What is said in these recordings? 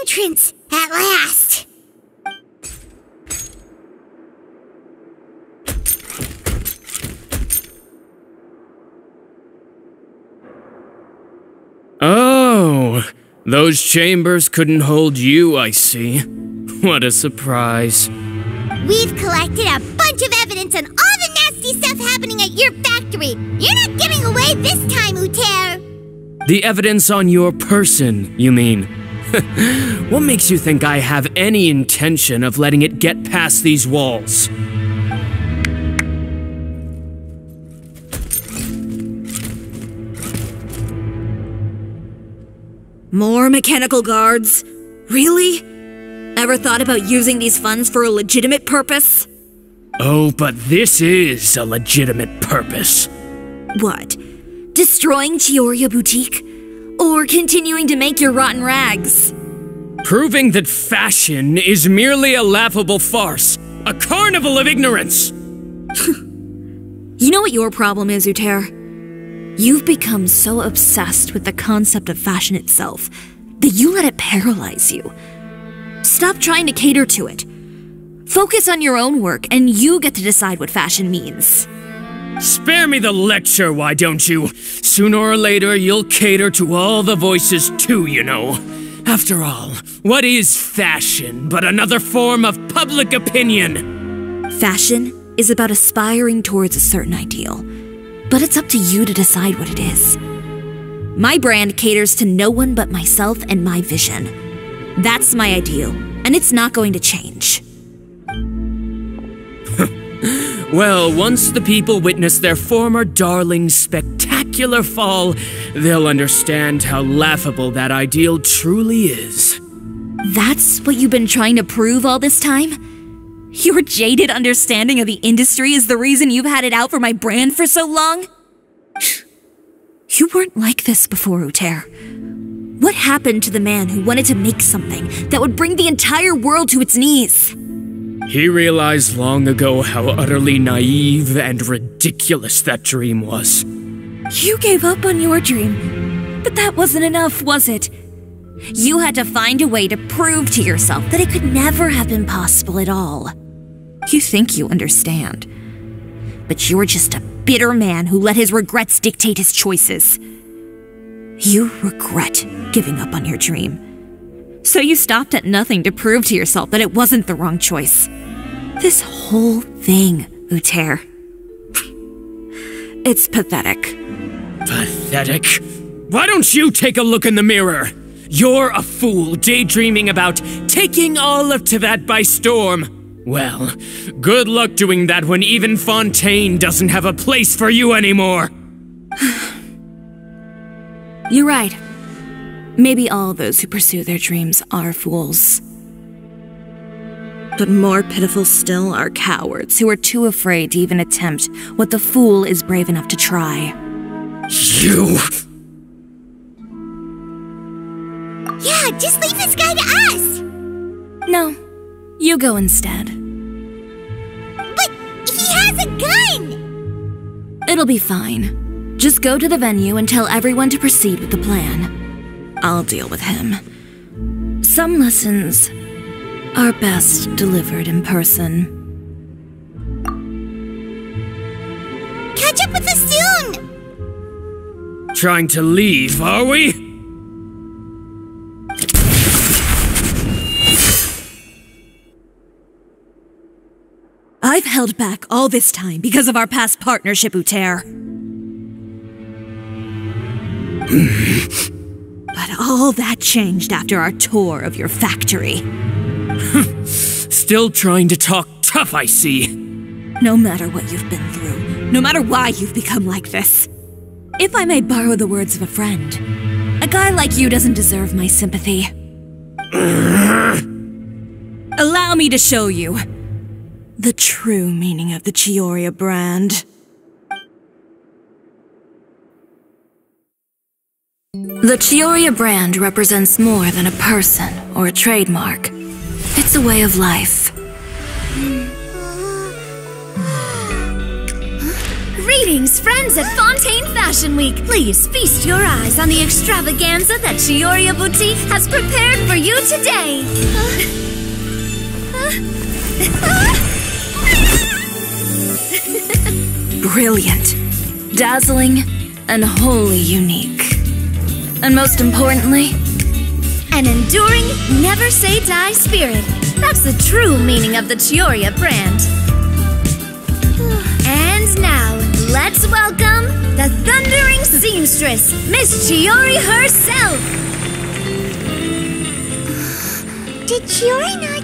entrance, at last. Oh, those chambers couldn't hold you, I see. What a surprise. We've collected a bunch of evidence on all the nasty stuff happening at your factory. You're not getting away this time, Uther. The evidence on your person, you mean? what makes you think I have any intention of letting it get past these walls? More mechanical guards? Really? Ever thought about using these funds for a legitimate purpose? Oh, but this is a legitimate purpose. What? Destroying Chioriya Boutique? Or continuing to make your rotten rags? Proving that fashion is merely a laughable farce, a carnival of ignorance. You know what your problem is, Uther? You've become so obsessed with the concept of fashion itself that you let it paralyze you. Stop trying to cater to it. Focus on your own work, and you get to decide what fashion means. Spare me the lecture, why don't you? Sooner or later, you'll cater to all the voices too, you know. After all, what is fashion but another form of public opinion? Fashion is about aspiring towards a certain ideal, but it's up to you to decide what it is. My brand caters to no one but myself and my vision. That's my ideal, and it's not going to change. Well, once the people witness their former darling's spectacular fall, they'll understand how laughable that ideal truly is. That's what you've been trying to prove all this time? Your jaded understanding of the industry is the reason you've had it out for my brand for so long? You weren't like this before, Uther. What happened to the man who wanted to make something that would bring the entire world to its knees? He realized long ago how utterly naive and ridiculous that dream was. You gave up on your dream, but that wasn't enough, was it? You had to find a way to prove to yourself that it could never have been possible at all. You think you understand, but you're just a bitter man who let his regrets dictate his choices. You regret giving up on your dream. So you stopped at nothing to prove to yourself that it wasn't the wrong choice. This whole thing, Uther. It's pathetic. Pathetic. Why don't you take a look in the mirror? You're a fool daydreaming about taking all of Teyvat by storm. Well, good luck doing that when even Fontaine doesn't have a place for you anymore. You're right. Maybe all those who pursue their dreams are fools. But more pitiful still are cowards who are too afraid to even attempt what the fool is brave enough to try. You. Yeah, just leave this guy to us. No, you go instead. But he has a gun. It'll be fine. Just go to the venue and tell everyone to proceed with the plan. I'll deal with him. Some lessons are best delivered in person. Catch up with us soon. Trying to leave, are we? I've held back all this time because of our past partnership, Uther. but all that changed after our tour of your factory. Still trying to talk tough, I see. No matter what you've been through, no matter why you've become like this. If I may borrow the words of a friend, a guy like you doesn't deserve my sympathy. Allow me to show you the true meaning of the Chioriya brand. The Chioriya brand represents more than a person or a trademark. It's a way of life. Greetings, friends at Fontaine Fashion Week. Please feast your eyes on the extravaganza that Chioriya Boutique has prepared for you today. Brilliant, dazzling, and wholly unique. And most importantly, an enduring, never say die spirit. That's the true meaning of the Chioriya brand. And now, let's welcome the thundering seamstress, Miss Chiori herself. Did Chiori not?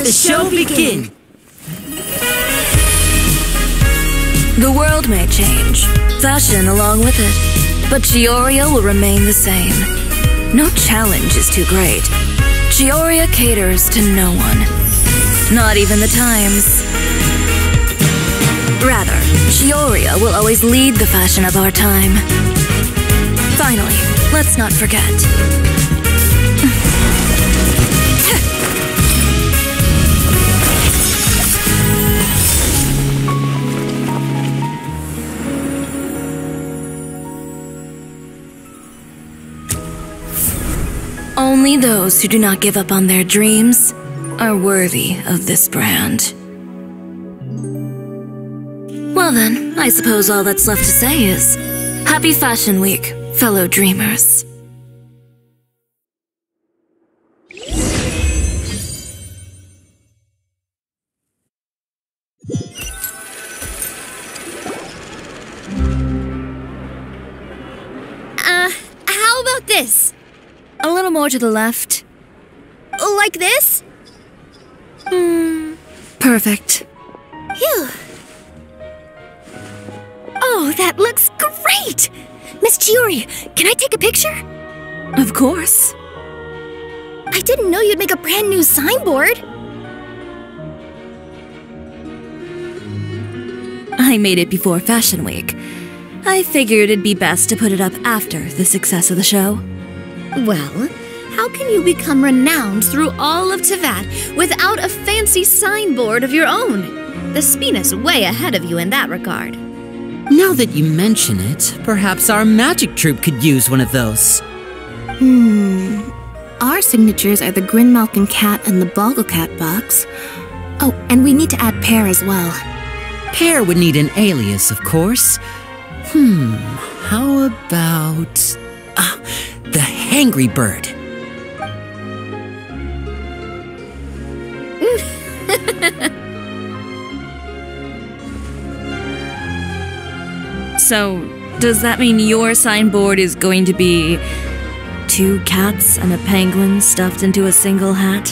The show begin. The world may change, fashion along with it, but Chioriya will remain the same. No challenge is too great. Chioriya caters to no one, not even the times. Rather, Chioriya will always lead the fashion of our time. Finally, let's not forget. Only those who do not give up on their dreams are worthy of this brand. Well then, I suppose all that's left to say is Happy Fashion Week, fellow dreamers. Uh, how about this? A little more to the left. Like this? Hmm. Perfect. Phew. Oh, that looks great! Miss Chiori, can I take a picture? Of course. I didn't know you'd make a brand new signboard. I made it before Fashion Week. I figured it'd be best to put it up after the success of the show. Well, how can you become renowned through all of Teyvat without a fancy signboard of your own? The Spina's way ahead of you in that regard. Now that you mention it, perhaps our magic troupe could use one of those. Hmm. Our signatures are the Grin Malkin cat and the Boggle Cat box. Oh, and we need to add Pear as well. Pear would need an alias, of course. Hmm, how about. The Hangry Bird. So, does that mean your signboard is going to be two cats and a penguin stuffed into a single hat?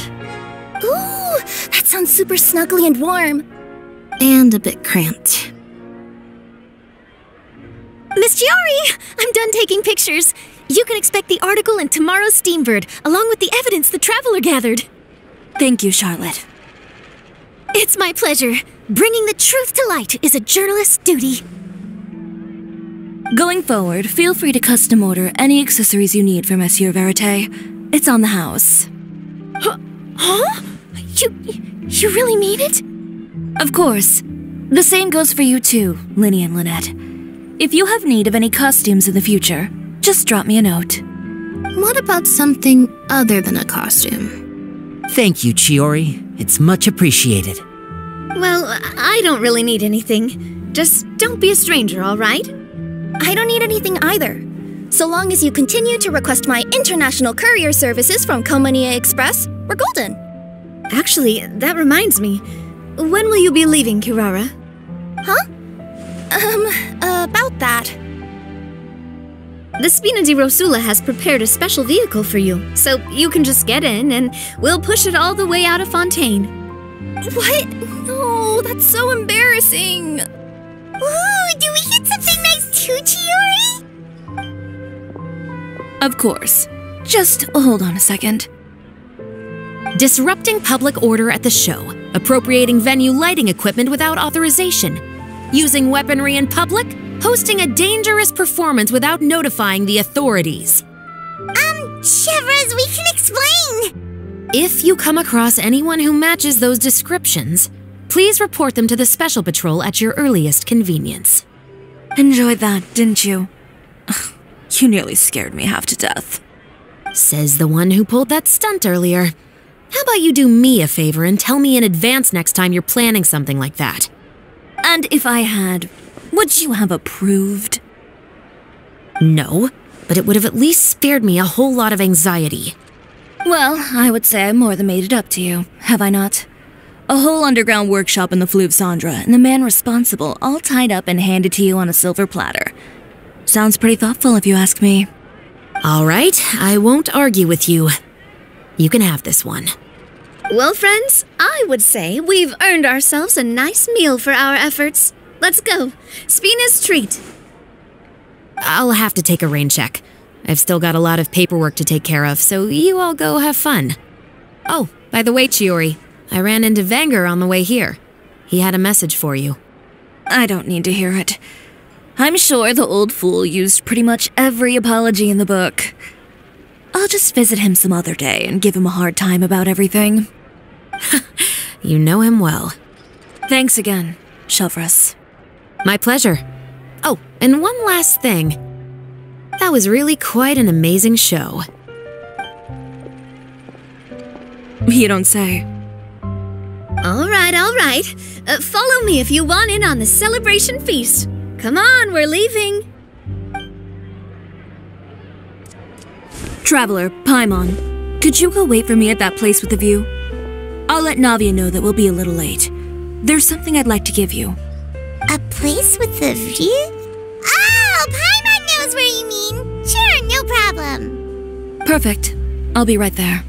Ooh, that sounds super snuggly and warm. And a bit cramped. Miss Chiori, I'm done taking pictures. You can expect the article in tomorrow's Steambird, along with the evidence the Traveler gathered. Thank you, Charlotte. It's my pleasure. Bringing the truth to light is a journalist's duty. Going forward, feel free to custom order any accessories you need for Monsieur Verite. It's on the house. Huh? Huh? You you really mean it? Of course. The same goes for you too, Lyney and Lynette. If you have need of any costumes in the future, just drop me a note. What about something other than a costume? Thank you, Chiori. It's much appreciated. Well, I don't really need anything. Just don't be a stranger, all right? I don't need anything either. So long as you continue to request my international courier services from Komaniya Express, we're golden. Actually, that reminds me. When will you be leaving, Kirara? Huh? Um, about that. The Spina di Rosula has prepared a special vehicle for you, so you can just get in and we'll push it all the way out of Fontaine. What? No, that's so embarrassing. Ooh, do we get something nice too, Chiori? Of course. Just hold on a second. Disrupting public order at the show, appropriating venue lighting equipment without authorization, using weaponry in public, hosting a dangerous performance without notifying the authorities. Um, Chevreuse, we can explain! If you come across anyone who matches those descriptions, please report them to the Special Patrol at your earliest convenience. Enjoyed that, didn't you? You nearly scared me half to death. Says the one who pulled that stunt earlier. How about you do me a favor and tell me in advance next time you're planning something like that? And if I had, would you have approved? No, but it would have at least spared me a whole lot of anxiety. Well, I would say I more than made it up to you, have I not? A whole underground workshop in the Fleuve Cendre, and the man responsible all tied up and handed to you on a silver platter. Sounds pretty thoughtful if you ask me. All right, I won't argue with you. You can have this one. Well, friends, I would say we've earned ourselves a nice meal for our efforts. Let's go. Spina's treat. I'll have to take a rain check. I've still got a lot of paperwork to take care of, so you all go have fun. Oh, by the way, Chiori, I ran into Vanger on the way here. He had a message for you. I don't need to hear it. I'm sure the old fool used pretty much every apology in the book. I'll just visit him some other day and give him a hard time about everything. You know him well. Thanks again, Chevreuse. My pleasure. Oh, and one last thing. That was really quite an amazing show. You don't say. All right, all right. Uh, follow me if you want in on the celebration feast. Come on, we're leaving. Traveler, Paimon, could you go wait for me at that place with the view? I'll let Navia know that we'll be a little late. There's something I'd like to give you. A place with a view? Oh, Paimon knows where you mean. Sure, no problem. Perfect. I'll be right there.